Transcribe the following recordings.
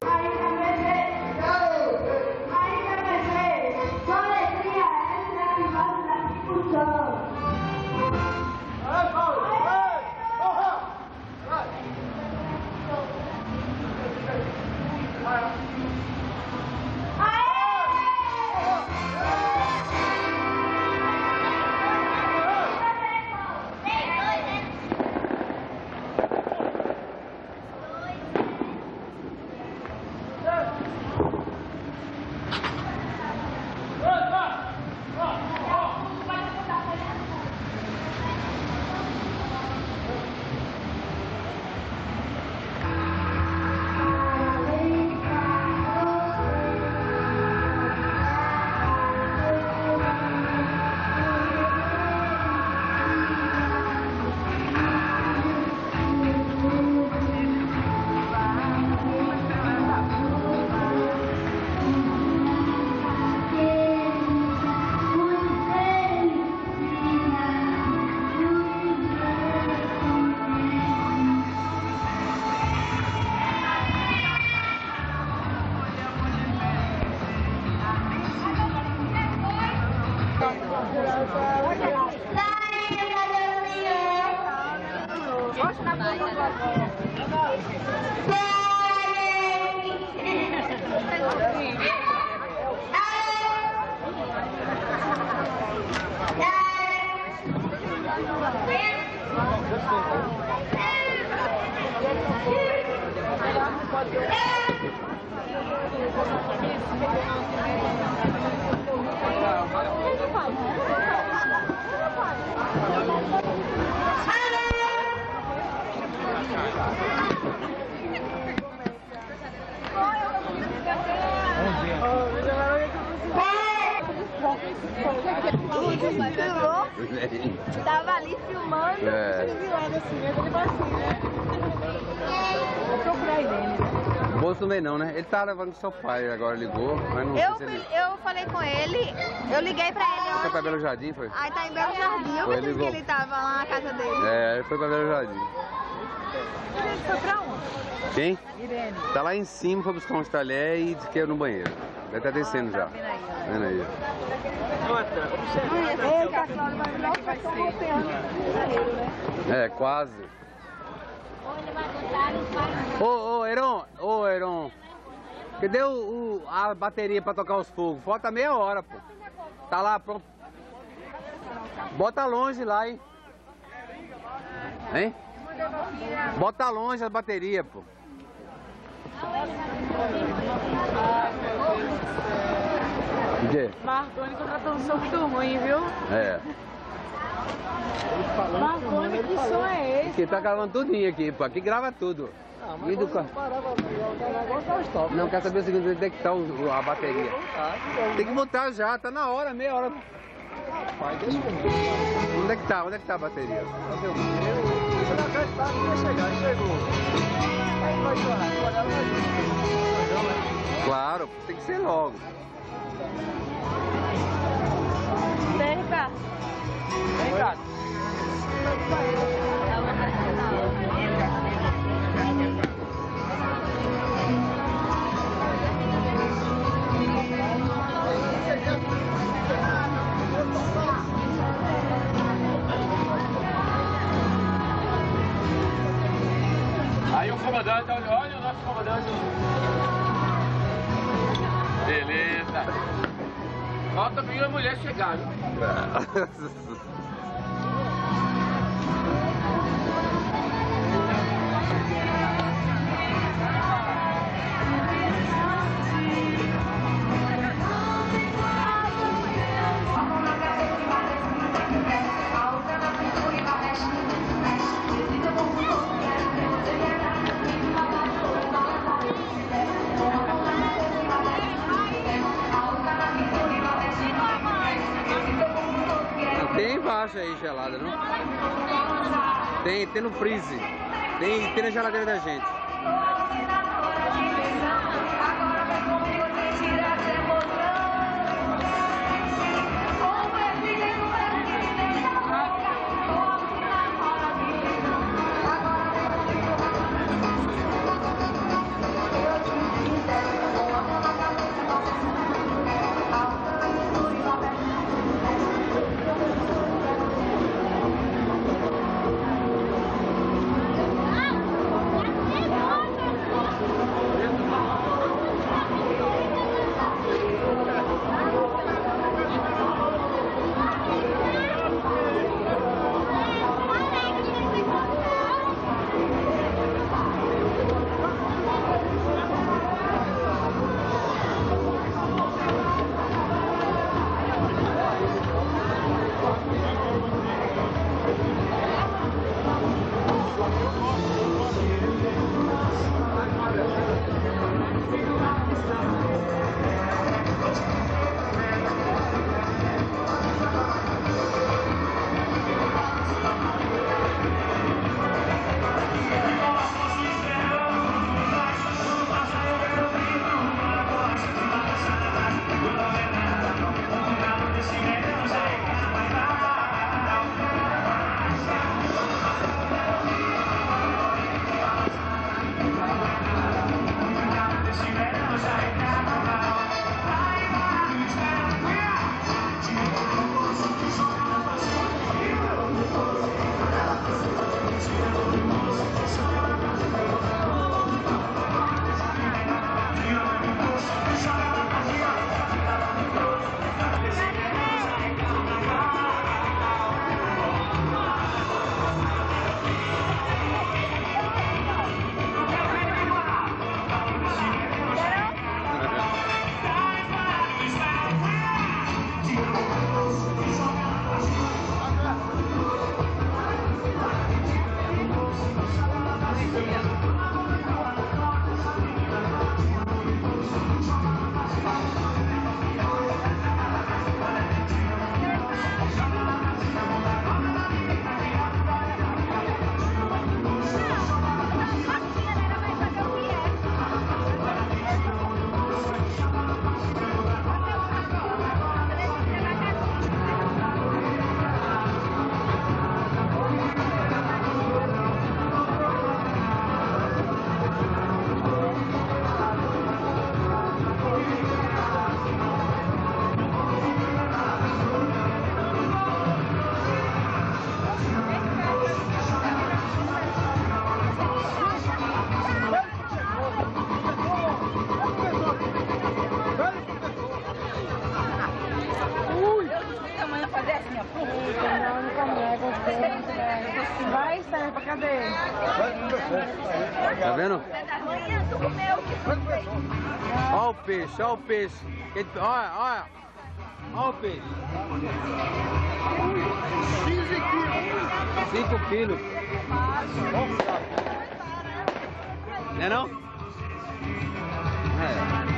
Bye. Tava ali filmando, É. ele viu ela assim, ele ficou assim, né? Vou procurar a Irene. O Bolso também não, né? Ele tá levando o sofá, ele agora ligou, mas não Eu, sei se ele... eu falei com ele, eu liguei pra ele Foi pra hoje. Belo Jardim, foi? Aí tá em Belo Jardim, eu vi que ele tava lá na casa dele. É, ele foi pra Belo Jardim. Ele foi pra onde? Quem? Irene. Tá lá em cima, foi buscar uns talher e disse que ia no banheiro. Deve estar descendo já. Tá vendo aí. Vendo? É, quase. Ô, ô, Heron, ô, Heron. Cadê o, o- a bateria pra tocar os fogos? Falta meia hora, pô. Tá lá, pronto. Bota longe lá, hein? Hein? Bota longe a bateria, pô. O quê? Marconi contratou um som muito ruim, viu? É. Marconi, que som é esse? Aqui tá gravando tudinho aqui, pô. Aqui grava tudo. E do ca- Não, quer saber o seguinte, onde é que tá o- a bateria? Tem que botar já, tá na hora, meia hora. Onde é que tá? Onde é que tá a bateria? Claro, tem que ser logo. Vem cá. Vem cá. Aí o comandante, olha, olha o nosso comandante. Beleza. Falta vir a mulher chegar. viu? Embaixo aí gelada, não? Tem, tem no freeze. Tem, tem na geladeira da gente. Tá vendo? Olha o peixe, olha o peixe. Olha, olha. Olha o peixe. 5 quilos. Não é não? É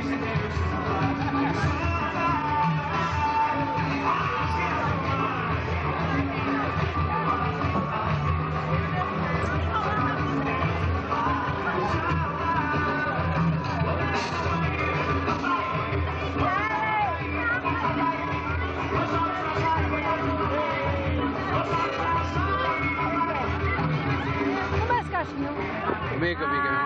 Comi, comi, que a minha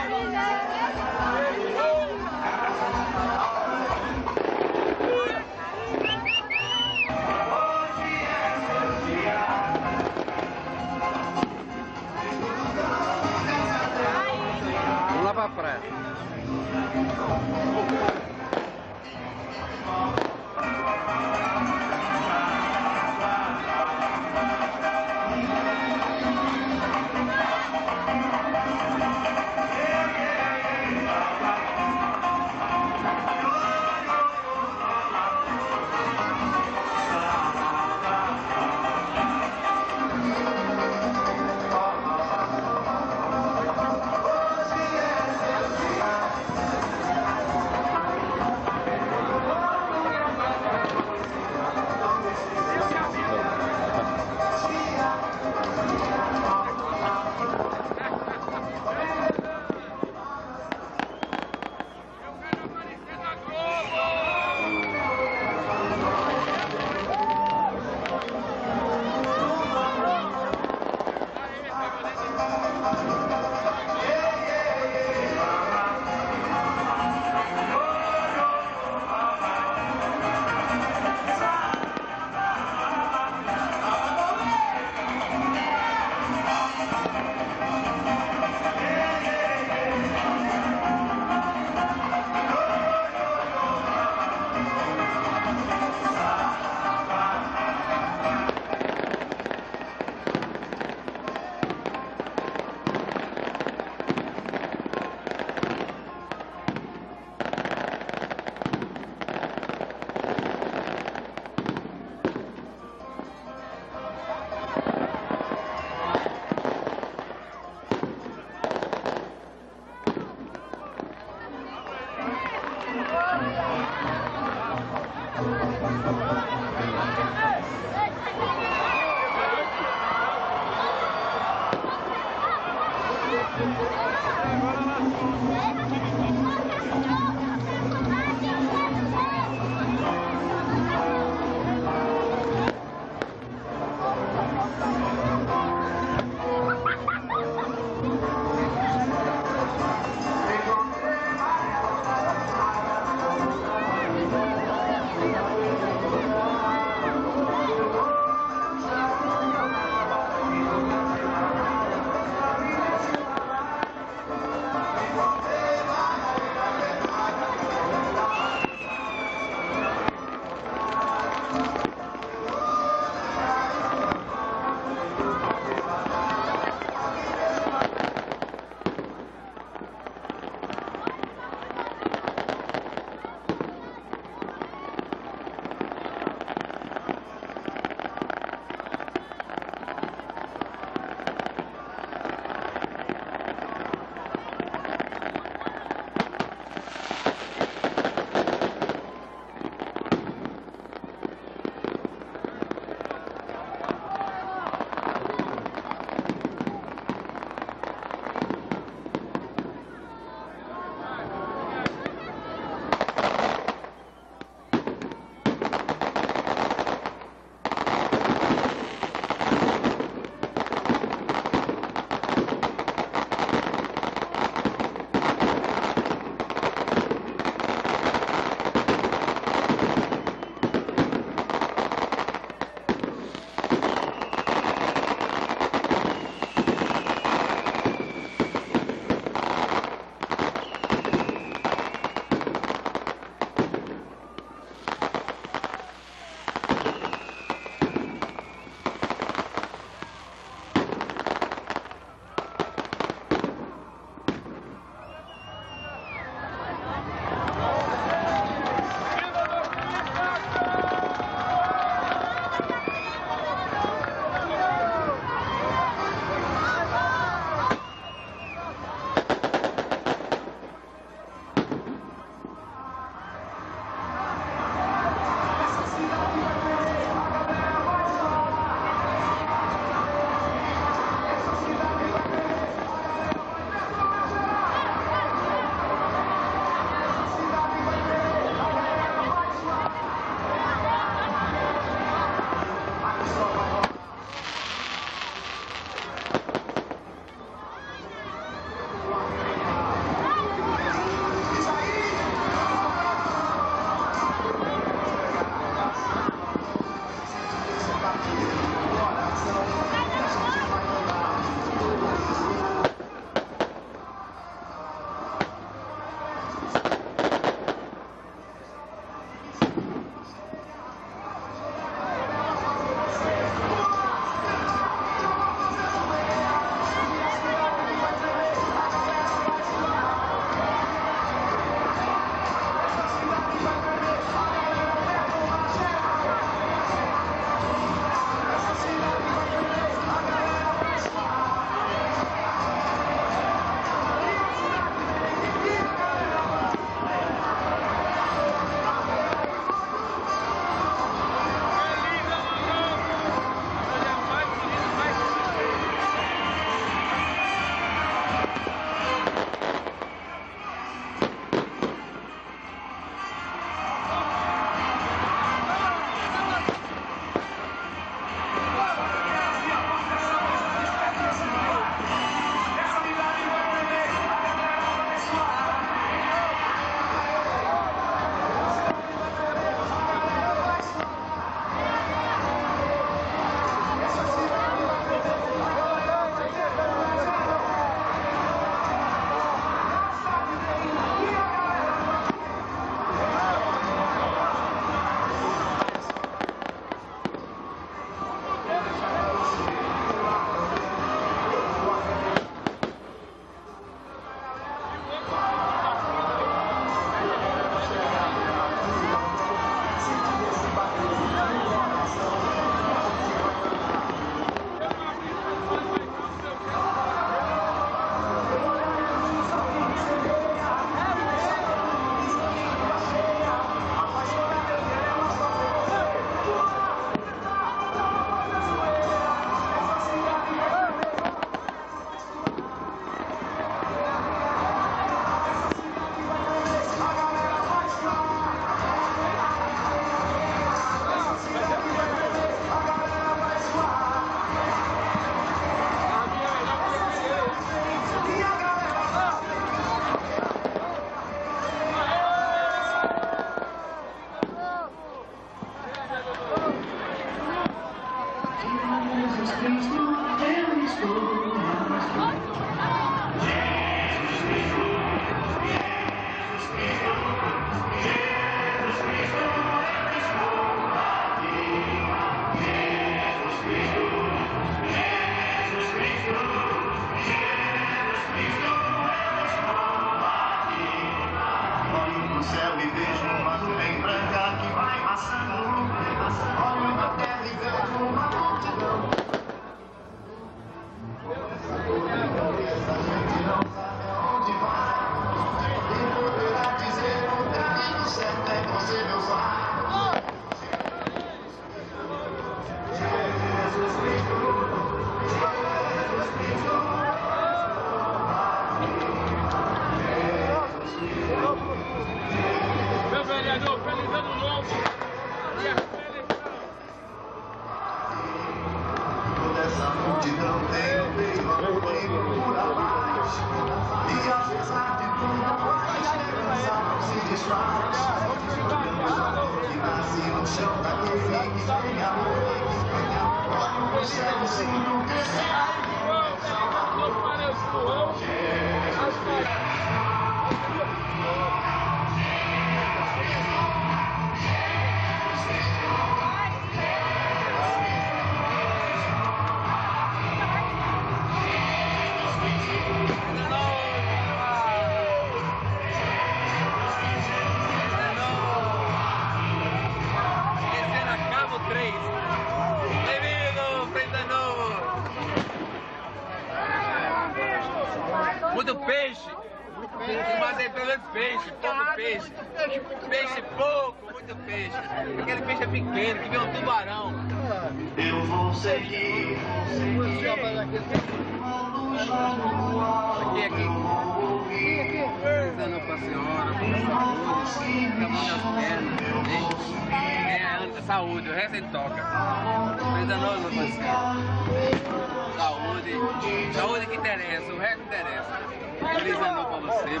Saúde que interessa, o resto interessa. Feliz ano pra você.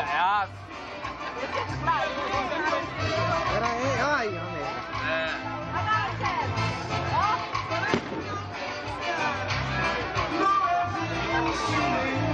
é aço. Peraí, olha aí, homem. É. Thank.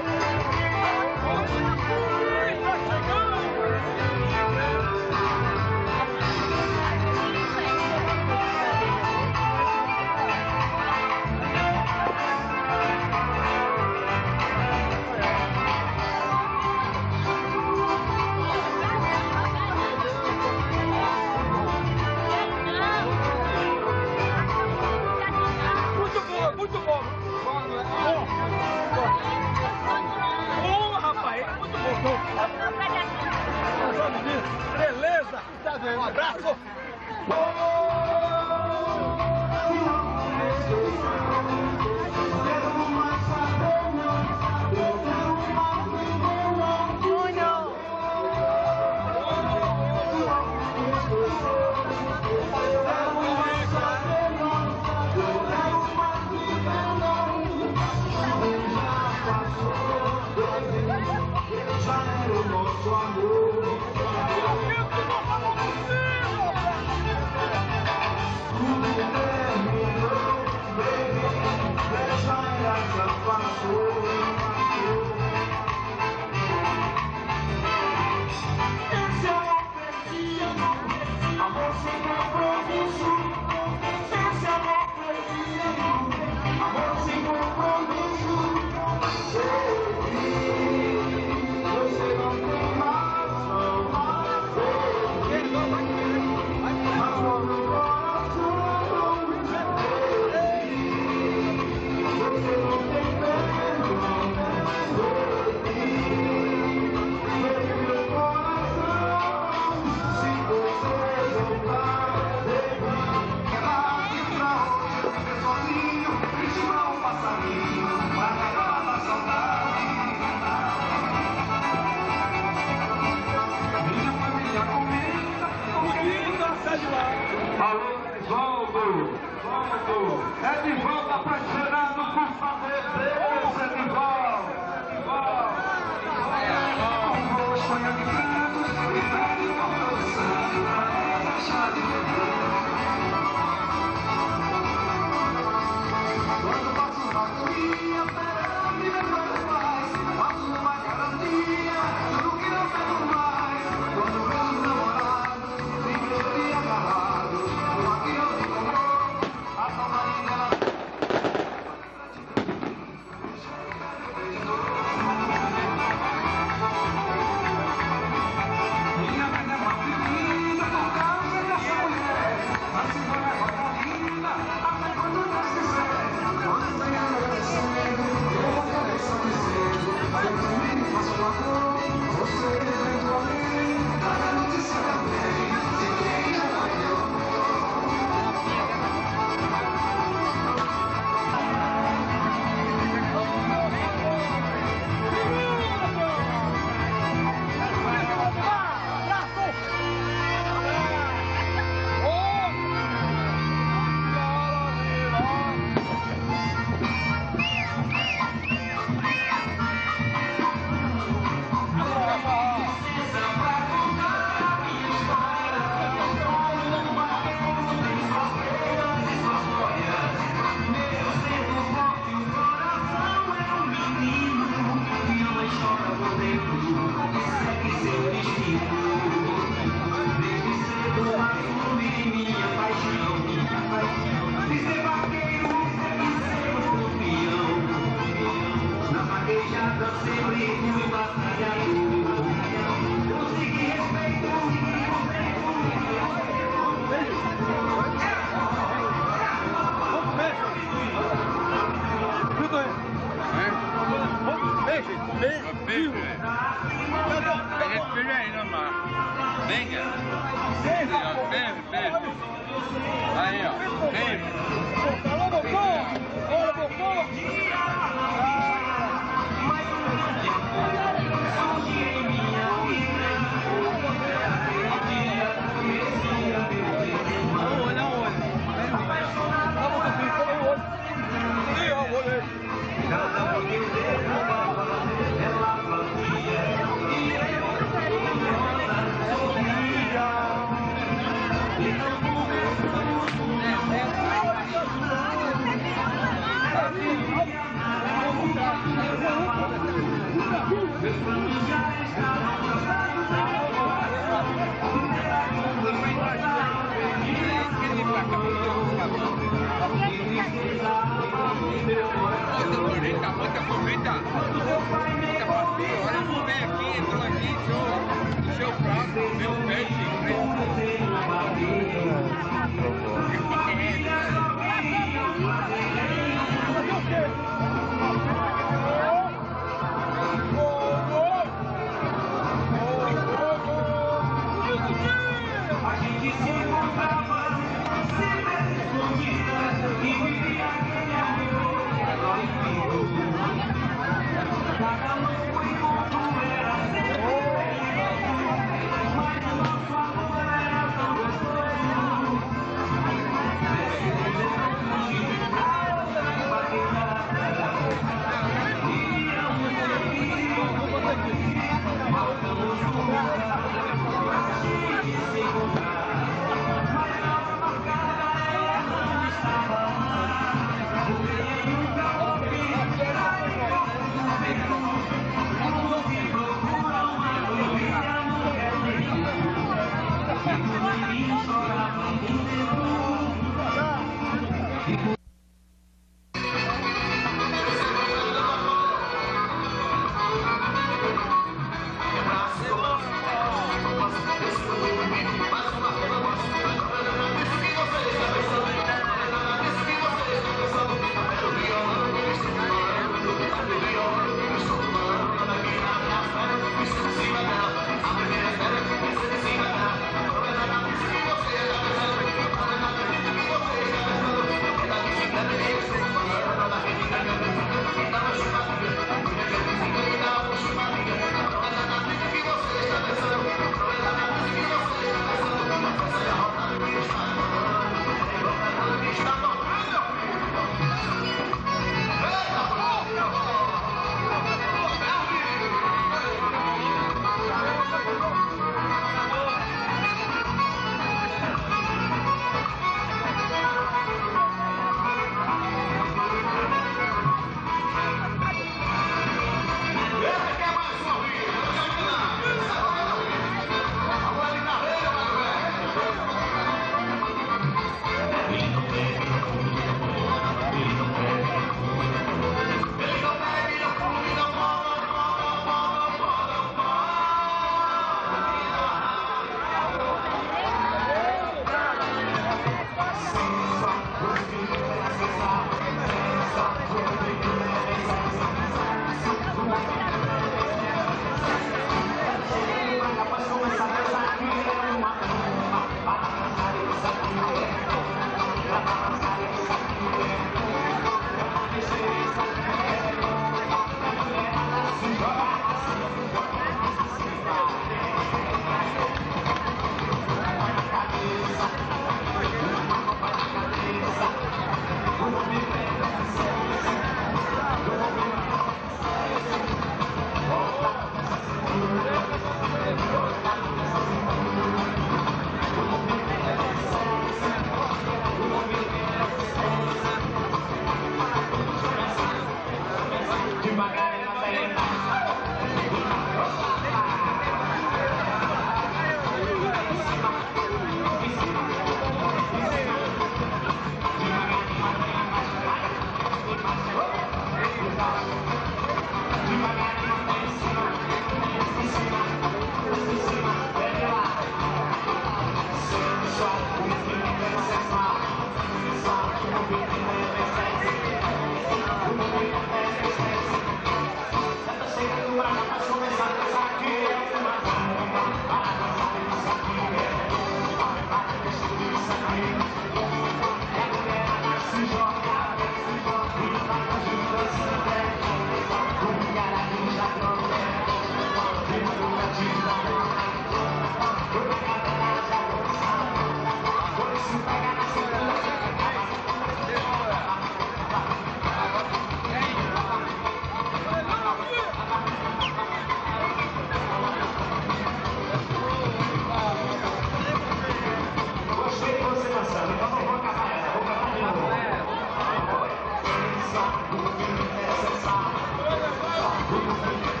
Devagarinho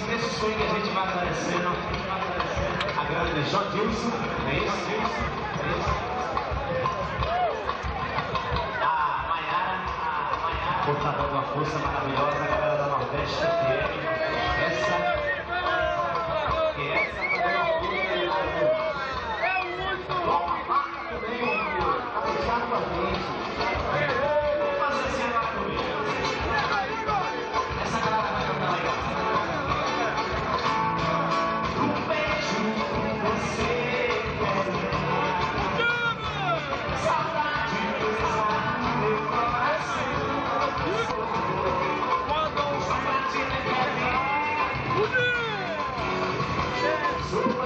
Legal, gente. Nesse swing a gente vai agradecendo a grande Dilson. É isso? É isso? A Maiara, a Maiara, por estar dando uma força maravilhosa, a galera da Nordeste FM. Essa, que essa tá dando uma força. Toma, marca também. Tá fechado com a gente. Viva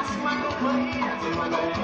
I see my gold money, I my gold.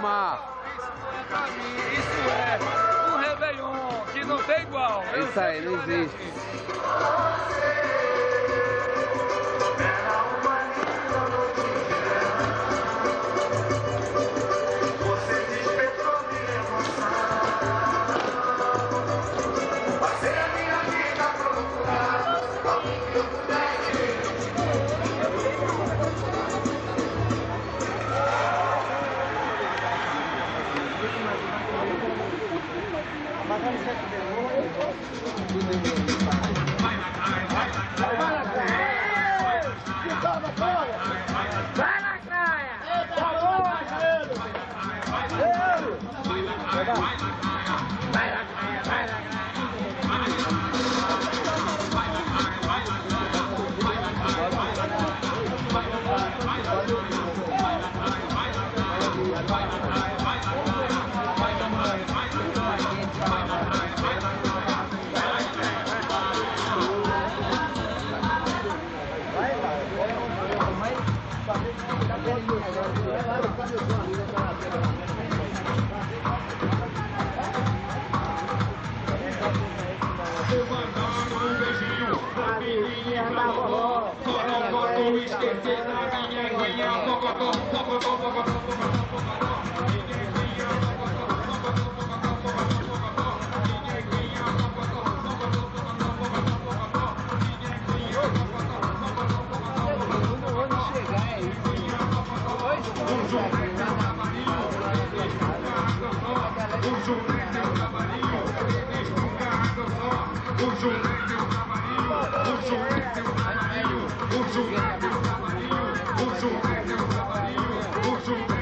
alma. Isso é um Réveillon que não tem igual. É isso aí, não existe. Poco, poco, poco, poco, poco, poco, poco, poco, poco, poco, poco, poco, O Jumé deu trabalhinho, o Jumé deu trabalhinho, o Jumé